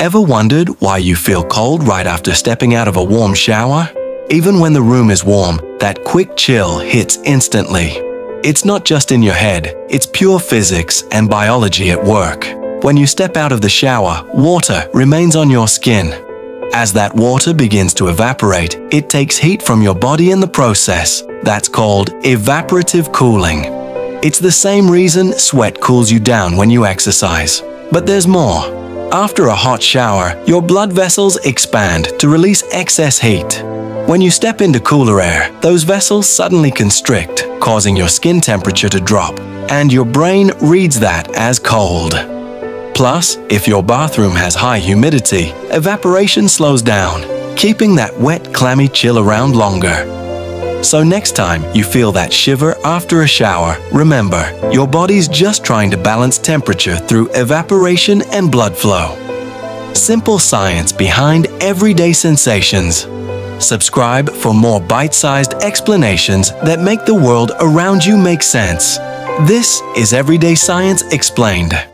Ever wondered why you feel cold right after stepping out of a warm shower? Even when the room is warm, that quick chill hits instantly. It's not just in your head, it's pure physics and biology at work. When you step out of the shower, water remains on your skin. As that water begins to evaporate, it takes heat from your body in the process. That's called evaporative cooling. It's the same reason sweat cools you down when you exercise. But there's more. After a hot shower, your blood vessels expand to release excess heat. When you step into cooler air, those vessels suddenly constrict, causing your skin temperature to drop, and your brain reads that as cold. Plus, if your bathroom has high humidity, evaporation slows down, keeping that wet, clammy chill around longer. So next time you feel that shiver after a shower, remember, your body's just trying to balance temperature through evaporation and blood flow. Simple science behind everyday sensations. Subscribe for more bite-sized explanations that make the world around you make sense. This is Everyday Science Explained.